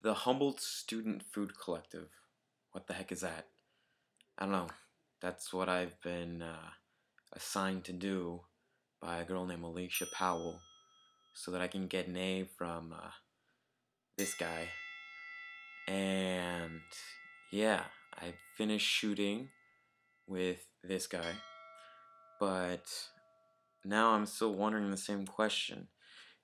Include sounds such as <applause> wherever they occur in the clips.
The Humboldt Student Food Collective. What the heck is that? I don't know. That's what I've been uh, assigned to do by a girl named Alicia Powell so that I can get an A from uh, this guy. And yeah, I finished shooting with this guy, but now I'm still wondering the same question.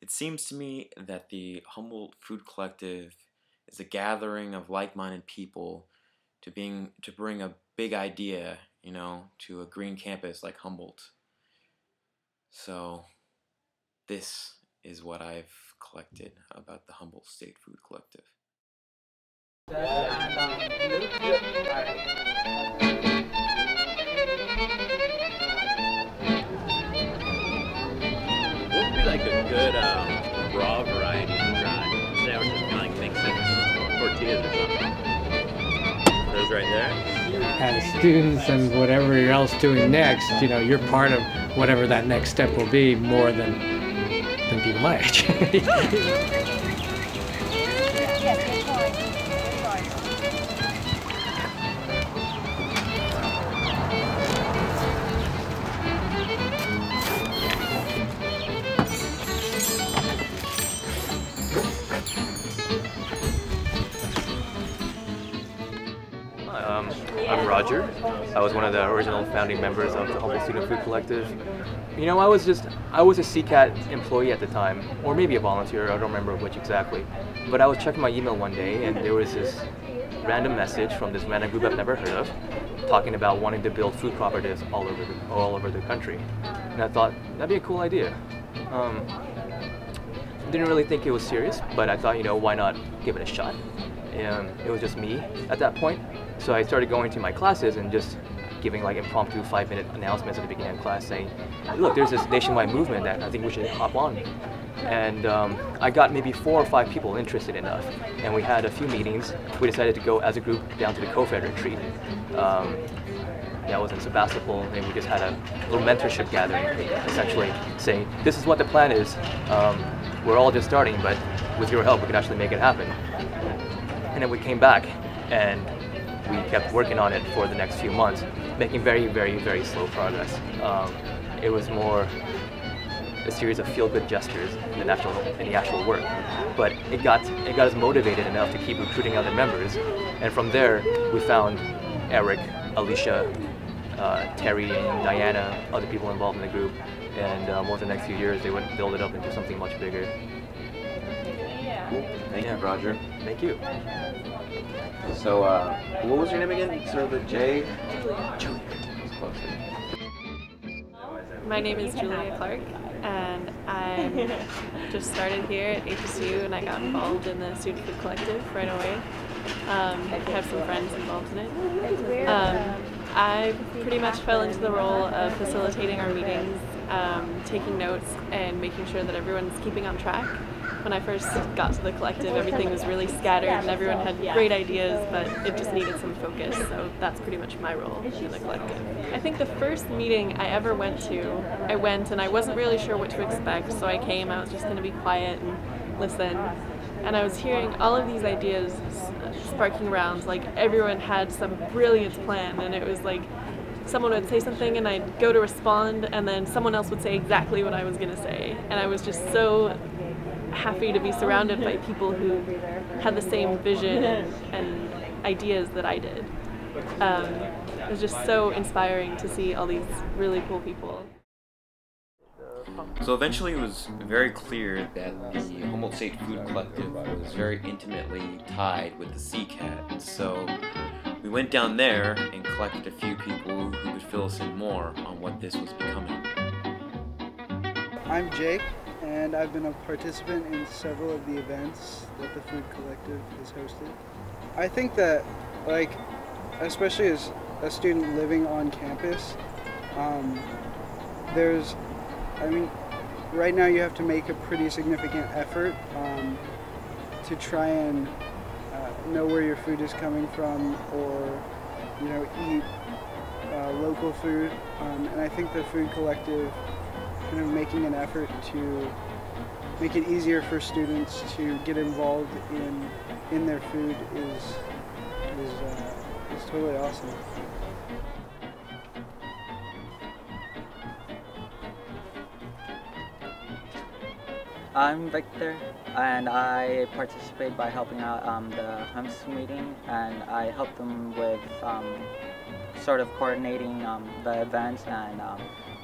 It seems to me that the Humboldt Food Collective is a gathering of like-minded people to being to bring a big idea, you know, to a green campus like Humboldt. So this is what I've collected about the Humboldt State Food Collective. Would be like a good um, raw tortillas or something. Those right there. as students and whatever you're else doing next, you know, you're part of whatever that next step will be more than than people my age. <laughs> I'm Roger. I was one of the original founding members of the Humboldt Student Food Collective. You know, I was just, I was a CCAT employee at the time, or maybe a volunteer, I don't remember which exactly. But I was checking my email one day and there was this random message from this random group I've never heard of talking about wanting to build food cooperatives all over the, all over the country. And I thought, that'd be a cool idea. Um, didn't really think it was serious, but I thought, you know, why not give it a shot? Um, it was just me at that point. So I started going to my classes and just giving like impromptu five minute announcements at the beginning of class saying, look, there's this nationwide movement that I think we should hop on. And um, I got maybe four or five people interested enough. And we had a few meetings. We decided to go as a group down to the CoFed retreat. Um, that was in Sebastopol, and we just had a little mentorship gathering, essentially saying, this is what the plan is. Um, we're all just starting, but with your help, we can actually make it happen. And then we came back, and we kept working on it for the next few months, making very, very, very slow progress. Um, it was more a series of feel-good gestures in the actual in the actual work, but it got it got us motivated enough to keep recruiting other members, and from there we found Eric, Alicia, uh, Terry, and Diana, other people involved in the group, and um, over the next few years they would build it up into something much bigger. Cool. Thank Yeah. you, Roger. Thank you. So, uh, what was your name again? Sort of a J? Julia. That's. My name is Julia Clark, and I <laughs> just started here at HSU, and I got involved in the Student Food Collective right away. Um, I have some friends involved in it. Um, I pretty much fell into the role of facilitating our meetings, um, taking notes, and making sure that everyone's keeping on track. When I first got to the collective, everything was really scattered, and everyone had great ideas, but it just needed some focus. So that's pretty much my role in the collective. I think the first meeting I ever went to, I went and I wasn't really sure what to expect, so I came. I was just going to be quiet and listen. And I was hearing all of these ideas sparking around, like everyone had some brilliant plan, and it was like someone would say something and I'd go to respond, and then someone else would say exactly what I was going to say. And I was just so happy to be surrounded by people who had the same vision and, and ideas that I did. Um, it was just so inspiring to see all these really cool people. So eventually it was very clear that the Humboldt State Food Collective was very intimately tied with the CCAT. So we went down there and collected a few people who could fill us in more on what this was becoming. I'm Jake, and I've been a participant in several of the events that the Food Collective has hosted. I think that, like, especially as a student living on campus, um, there's, I mean, right now you have to make a pretty significant effort um, to try and uh, know where your food is coming from or, you know, eat uh, local food. Um, and I think the Food Collective of making an effort to make it easier for students to get involved in in their food is is uh, is totally awesome. I'm Victor, and I participate by helping out um, the HUMS meeting, and I help them with um, sort of coordinating um, the events and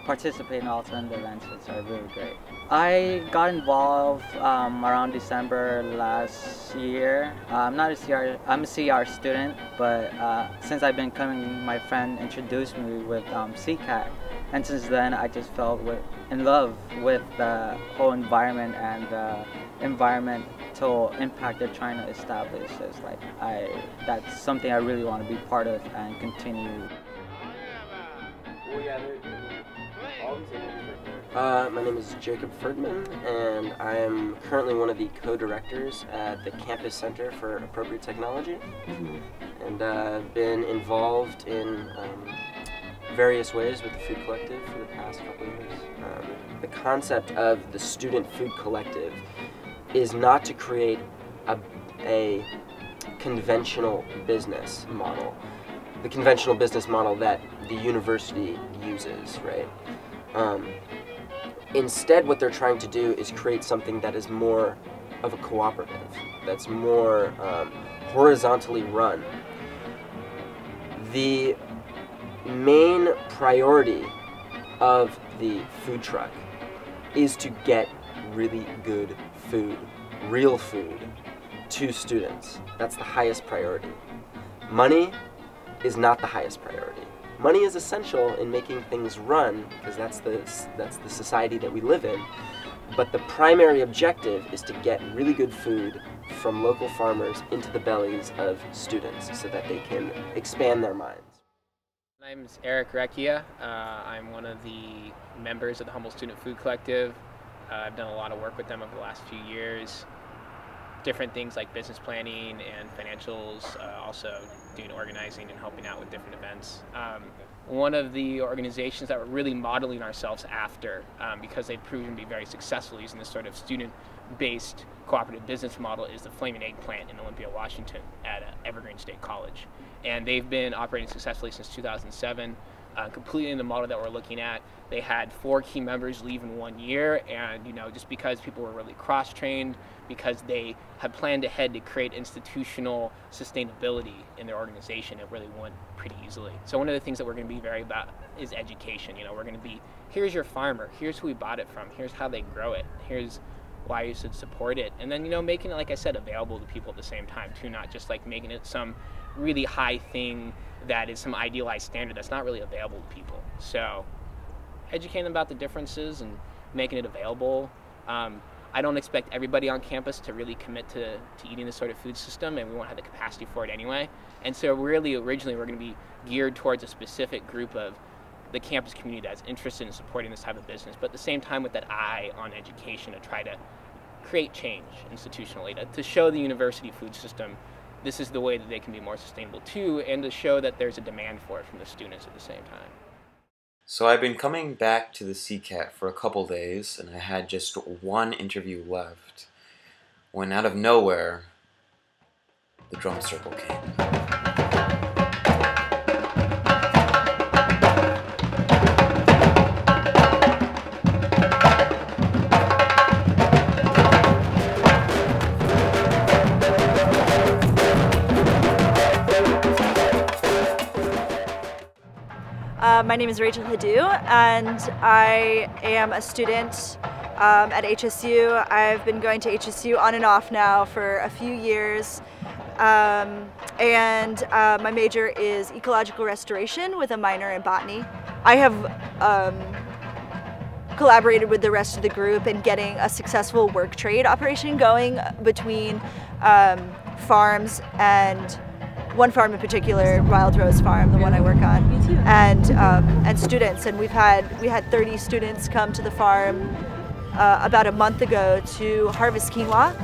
participating also in the events, which are really great. I got involved um, around December last year. Uh, I'm not a CR, I'm a CR student, but uh, since I've been coming, my friend introduced me with um, CCAT, and since then I just felt with, in love with the whole environment and the environmental impact they're trying to establish. It's like I, that's something I really want to be part of and continue. Uh, my name is Jacob Ferdman, and I am currently one of the co-directors at the Campus Center for Appropriate Technology, and uh, I've been involved in um, various ways with the Food Collective for the past couple of years. Um, the concept of the Student Food Collective is not to create a, a conventional business model, the conventional business model that the university uses, right? Um, instead, what they're trying to do is create something that is more of a cooperative, that's more um, horizontally run. The main priority of the food truck is to get really good food, real food, to students. That's the highest priority. Money is not the highest priority. Money is essential in making things run because that's the that's the society that we live in. But the primary objective is to get really good food from local farmers into the bellies of students so that they can expand their minds. My name is Eric Recchia. Uh, I'm one of the members of the Humboldt Student Food Collective. Uh, I've done a lot of work with them over the last few years. Different things like business planning and financials, uh, also doing organizing and helping out with different events. Um, one of the organizations that we're really modeling ourselves after, um, because they've proven to be very successful using this sort of student-based cooperative business model, is the Flaming Eggplant in Olympia, Washington, at uh, Evergreen State College, and they've been operating successfully since 2007 uh, completely in the model that we're looking at. They had four key members leave in one year, and you know, just because people were really cross-trained, because they had planned ahead to create institutional sustainability in their organization, it really went pretty easily. So one of the things that we're going to be very about is education. You know, we're going to be here's your farmer, here's who we bought it from, here's how they grow it, here's why you should support it, and then you know, making it like I said available to people at the same time too, not just like making it some really high thing that is some idealized standard that's not really available to people. So educating them about the differences and making it available. Um, I don't expect everybody on campus to really commit to, to eating this sort of food system, and we won't have the capacity for it anyway. And so, really, originally, we're going to be geared towards a specific group of the campus community that's interested in supporting this type of business, but at the same time, with that eye on education to try to create change institutionally, to, to show the university food system this is the way that they can be more sustainable too, and to show that there's a demand for it from the students at the same time. So I've been coming back to the CCAT for a couple days, and I had just one interview left, when out of nowhere, the drum circle came. Uh, my name is Rachel Hadu, and I am a student um, at HSU. I've been going to HSU on and off now for a few years. Um, and uh, my major is ecological restoration with a minor in botany. I have um, collaborated with the rest of the group in getting a successful work trade operation going between um, farms and one farm in particular, Wild Rose Farm, the one I work on, and um, and students. And we've had we had 30 students come to the farm uh, about a month ago to harvest quinoa,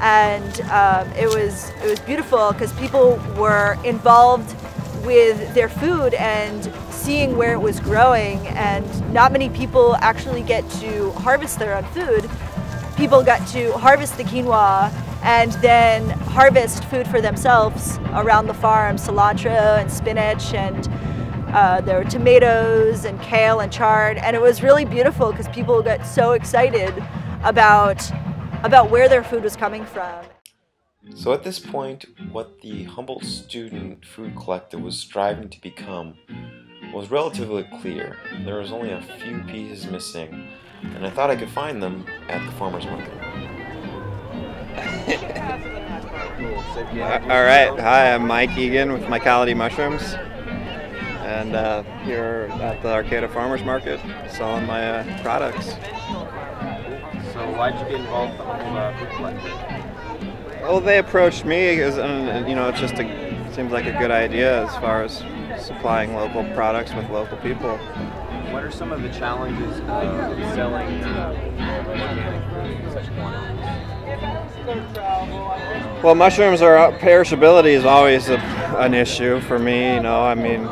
and um, it was it was beautiful because people were involved with their food and seeing where it was growing. And not many people actually get to harvest their own food. People got to harvest the quinoa and then harvest food for themselves around the farm cilantro and spinach and uh, there were tomatoes and kale and chard and it was really beautiful because people got so excited about about where their food was coming from. So at this point what the humboldt student food collective was striving to become was relatively clear. There was only a few pieces missing and i thought i could find them at the farmers market All right. Hi, I'm Mike Egan with Mycality Mushrooms, and uh, here at the Arcata Farmers Market, selling my uh, products. So why did you get involved with the Humboldt uh, Food Collective? Well, they approached me and you know, it just a, seems like a good idea as far as supplying local products with local people. What are some of the challenges of selling uh, such? Well, mushrooms are perishability is always a, an issue for me. You know, I mean,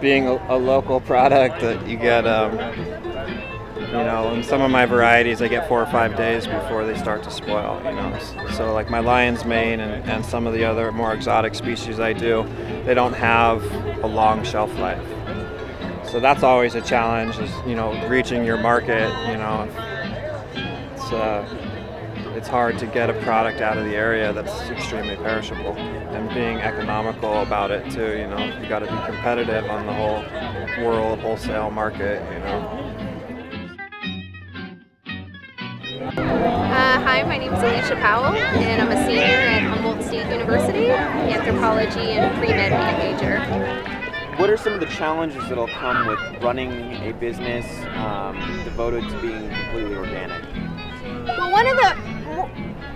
being a, a local product that you get, um, you know, in some of my varieties, I get four or five days before they start to spoil. You know, so like my lion's mane and, and some of the other more exotic species I do, they don't have a long shelf life. So that's always a challenge, is you know, reaching your market. You know, it's. Uh, it's hard to get a product out of the area that's extremely perishable and being economical about it too you know you got to be competitive on the whole world wholesale market you know uh, hi, my name is Alicia Powell, and I'm a senior at Humboldt State University, anthropology and pre-med major. What are some of the challenges that'll come with running a business um, devoted to being completely organic? Well, one of the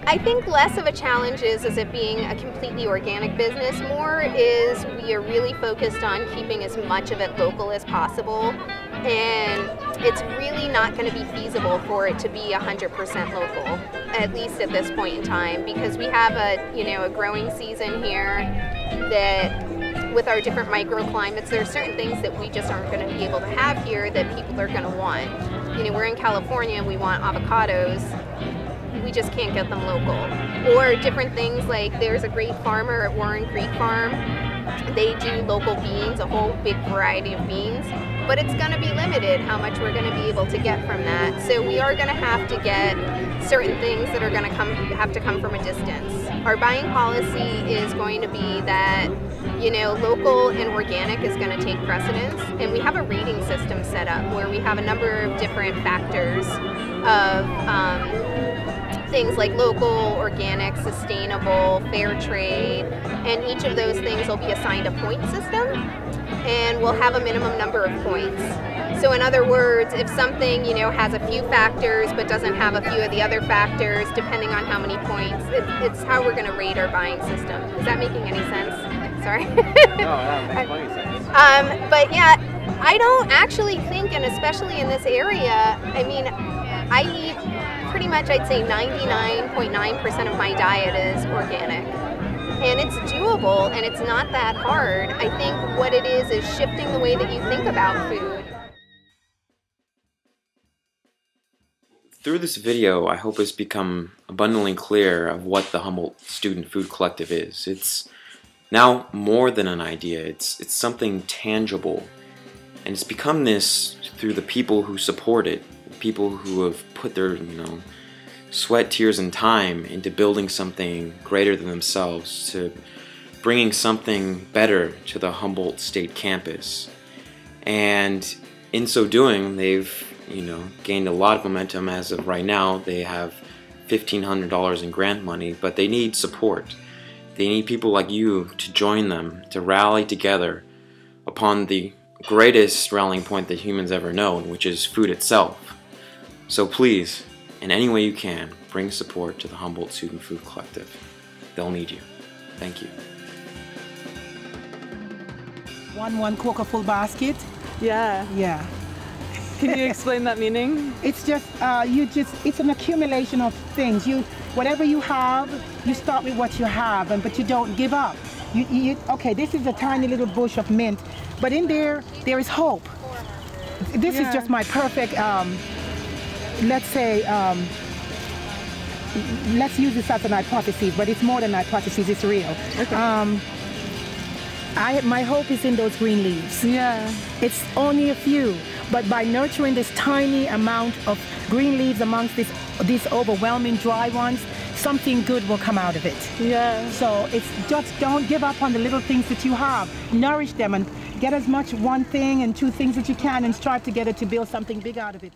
I think less of a challenge is, is it being a completely organic business. More is we are really focused on keeping as much of it local as possible. And it's really not going to be feasible for it to be 100% local, at least at this point in time, because we have a, you know, a growing season here that with our different microclimates, there are certain things that we just aren't going to be able to have here that people are going to want. You know, we're in California we want avocados we just can't get them local. Or different things like there's a great farmer at Warren Creek Farm. They do local beans, a whole big variety of beans, but it's going to be limited how much we're going to be able to get from that. So we are going to have to get certain things that are going to come have to come from a distance. Our buying policy is going to be that you know, local and organic is going to take precedence. And we have a rating system set up where we have a number of different factors of um, things like local, organic, sustainable, fair trade, and each of those things will be assigned a point system and we'll have a minimum number of points. So in other words, if something, you know, has a few factors but doesn't have a few of the other factors, depending on how many points, it, it's how we're going to rate our buying system. Is that making any sense? Sorry. no, that <laughs> makes plenty sense. Um, but yeah, I don't actually think, and especially in this area, I mean, I eat pretty much I'd say 99.9% of my diet is organic. And it's doable and it's not that hard. I think what it is is shifting the way that you think about food. Through this video, I hope it's become abundantly clear of what the Humboldt Student Food Collective is. It's now more than an idea, it's, it's something tangible. And it's become this through the people who support it, people who have put their, you know, sweat, tears, and time into building something greater than themselves, to bringing something better to the Humboldt State campus. And in so doing, they've, you know, gained a lot of momentum as of right now. They have $1,500 in grant money, but they need support. They need people like you to join them, to rally together upon the greatest rallying point that humans ever known, which is food itself. So please, in any way you can, bring support to the Humboldt Student Food Collective. They'll need you. Thank you. One one coca full basket. Yeah. Yeah. Can you explain that meaning? It's just uh, you just it's an accumulation of things. You whatever you have, you start with what you have, and but you don't give up. You, you okay? This is a tiny little bush of mint, but in there there is hope. This yeah. is just my perfect um, let's say, um, let's use this as an hypothesis, but it's more than hypothesis, it's real. Um, I, my hope is in those green leaves. Yeah. It's only a few, but by nurturing this tiny amount of green leaves amongst this, these overwhelming dry ones, something good will come out of it. Yeah. So it's just don't give up on the little things that you have. Nourish them and get as much one thing and two things that you can and strive together to build something big out of it.